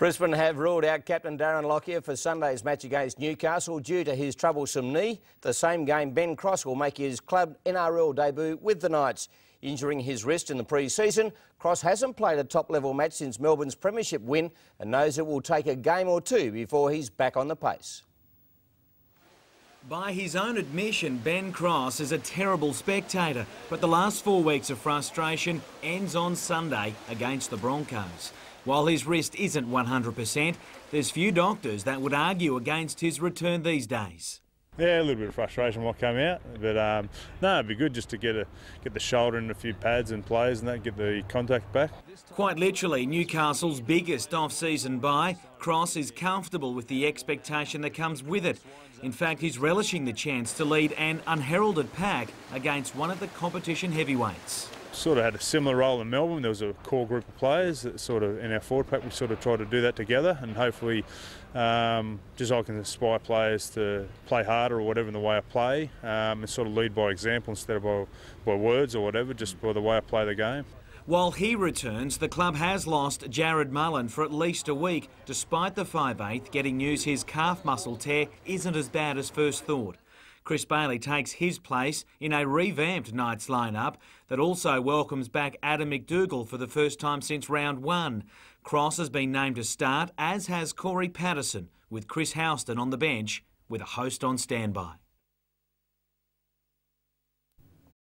Brisbane have ruled out captain Darren Lockyer for Sunday's match against Newcastle due to his troublesome knee. The same game, Ben Cross will make his club NRL debut with the Knights. Injuring his wrist in the pre-season, Cross hasn't played a top-level match since Melbourne's premiership win and knows it will take a game or two before he's back on the pace. By his own admission, Ben Cross is a terrible spectator, but the last four weeks of frustration ends on Sunday against the Broncos. While his wrist isn't 100%, there's few doctors that would argue against his return these days. Yeah, a little bit of frustration might come out, but um, no, it'd be good just to get a get the shoulder and a few pads and plays and that, get the contact back. Quite literally, Newcastle's biggest off-season buy, Cross is comfortable with the expectation that comes with it. In fact, he's relishing the chance to lead an unheralded pack against one of the competition heavyweights sort of had a similar role in Melbourne. There was a core group of players that sort of in our forward pack we sort of tried to do that together and hopefully um, just I can inspire players to play harder or whatever in the way I play um, and sort of lead by example instead of by, by words or whatever, just by the way I play the game. While he returns, the club has lost Jarrod Mullen for at least a week, despite the 5'8 getting news his calf muscle tear isn't as bad as first thought. Chris Bailey takes his place in a revamped Knights lineup that also welcomes back Adam MacDougall for the first time since round one. Cross has been named to start, as has Cory Paterson, with Chris Houston on the bench with a host on standby.